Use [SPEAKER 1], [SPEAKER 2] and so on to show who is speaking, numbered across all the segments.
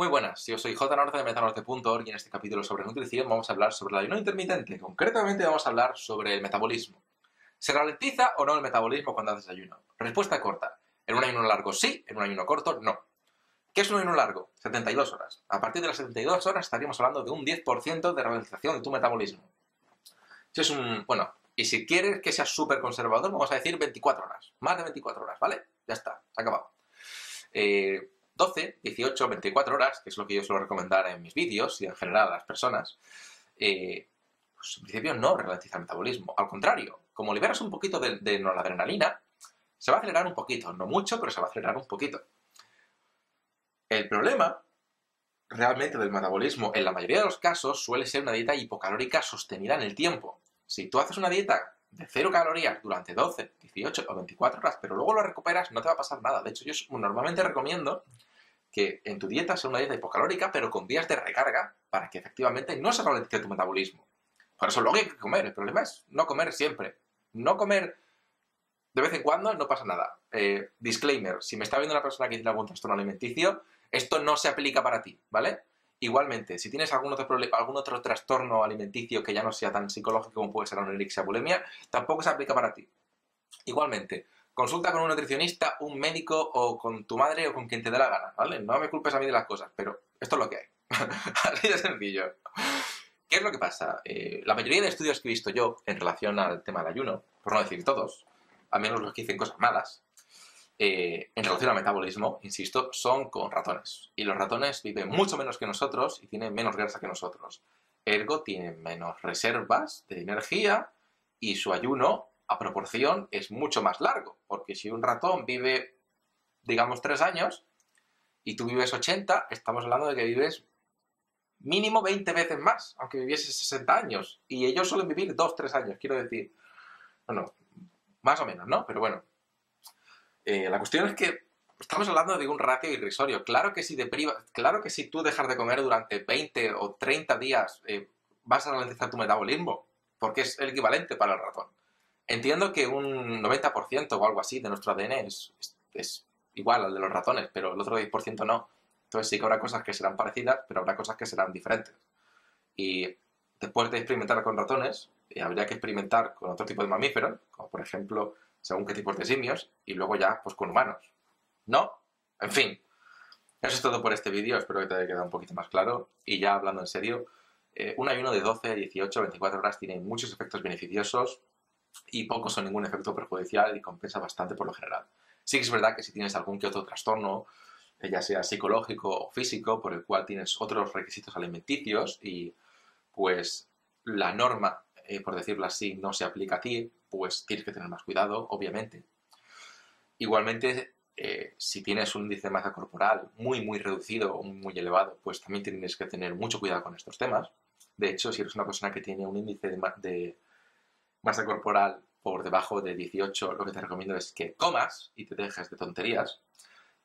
[SPEAKER 1] Muy buenas, yo soy J. Norte de metanorte.org y en este capítulo sobre nutrición vamos a hablar sobre el ayuno intermitente. Concretamente vamos a hablar sobre el metabolismo. ¿Se ralentiza o no el metabolismo cuando haces ayuno? Respuesta corta. En un ayuno largo sí, en un ayuno corto no. ¿Qué es un ayuno largo? 72 horas. A partir de las 72 horas estaríamos hablando de un 10% de ralentización de tu metabolismo. Si es un... Bueno, y si quieres que sea súper conservador, vamos a decir 24 horas. Más de 24 horas, ¿vale? Ya está, se ha acabado. Eh, 12, 18, 24 horas, que es lo que yo suelo recomendar en mis vídeos y en general a las personas, eh, pues en principio no ralentiza el metabolismo. Al contrario, como liberas un poquito de, de noradrenalina, se va a acelerar un poquito. No mucho, pero se va a acelerar un poquito. El problema realmente del metabolismo, en la mayoría de los casos, suele ser una dieta hipocalórica sostenida en el tiempo. Si tú haces una dieta de cero calorías durante 12, 18 o 24 horas, pero luego lo recuperas, no te va a pasar nada. De hecho, yo normalmente recomiendo que en tu dieta sea una dieta hipocalórica, pero con días de recarga, para que efectivamente no se ralentice tu metabolismo. Por eso luego hay que comer. El problema es no comer siempre. No comer de vez en cuando no pasa nada. Eh, disclaimer, si me está viendo una persona que tiene algún trastorno alimenticio, esto no se aplica para ti, ¿vale? Igualmente, si tienes algún otro, algún otro trastorno alimenticio que ya no sea tan psicológico como puede ser la anorexia bulimia, tampoco se aplica para ti. Igualmente, consulta con un nutricionista, un médico o con tu madre o con quien te dé la gana, ¿vale? No me culpes a mí de las cosas, pero esto es lo que hay. Así de sencillo. ¿Qué es lo que pasa? Eh, la mayoría de estudios que he visto yo en relación al tema del ayuno, por no decir todos, al menos los que dicen cosas malas, eh, en relación al metabolismo, insisto, son con ratones. Y los ratones viven mucho menos que nosotros y tienen menos grasa que nosotros. Ergo, tienen menos reservas de energía y su ayuno, a proporción, es mucho más largo. Porque si un ratón vive, digamos, 3 años y tú vives 80, estamos hablando de que vives mínimo 20 veces más, aunque viviese 60 años. Y ellos suelen vivir 2-3 años, quiero decir. Bueno, más o menos, ¿no? Pero bueno, eh, la cuestión es que estamos hablando de un ratio irrisorio. Claro que si, claro que si tú dejas de comer durante 20 o 30 días eh, vas a ralentizar tu metabolismo, porque es el equivalente para el ratón. Entiendo que un 90% o algo así de nuestro ADN es, es, igual al de los ratones, pero el otro 10% no. Entonces sí que habrá cosas que serán parecidas, pero habrá cosas que serán diferentes. Y después de experimentar con ratones, eh, habría que experimentar con otro tipo de mamíferos, como por ejemplo según qué tipos de simios, y luego ya, pues con humanos. ¿No? En fin. Eso es todo por este vídeo, espero que te haya quedado un poquito más claro. Y ya hablando en serio, eh, un ayuno de 12, 18, 24 horas tiene muchos efectos beneficiosos y pocos son ningún efecto perjudicial y compensa bastante por lo general. Sí que es verdad que si tienes algún que otro trastorno, eh, ya sea psicológico o físico, por el cual tienes otros requisitos alimenticios y pues la norma, eh, por decirlo así, no se aplica a ti, pues tienes que tener más cuidado, obviamente. Igualmente, eh, si tienes un índice de masa corporal muy, muy reducido o muy elevado, pues también tienes que tener mucho cuidado con estos temas. De hecho, si eres una persona que tiene un índice de, de masa corporal por debajo de 18, lo que te recomiendo es que comas y te dejes de tonterías.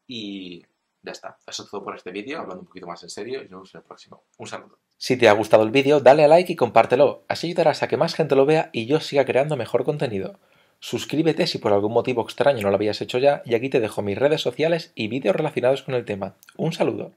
[SPEAKER 1] Y ya está. Eso es todo por este vídeo, hablando un poquito más en serio, y nos vemos en el próximo. Un saludo.
[SPEAKER 2] Si te ha gustado el vídeo, dale a like y compártelo, así ayudarás a que más gente lo vea y yo siga creando mejor contenido. Suscríbete si por algún motivo extraño no lo habías hecho ya y aquí te dejo mis redes sociales y vídeos relacionados con el tema. Un saludo.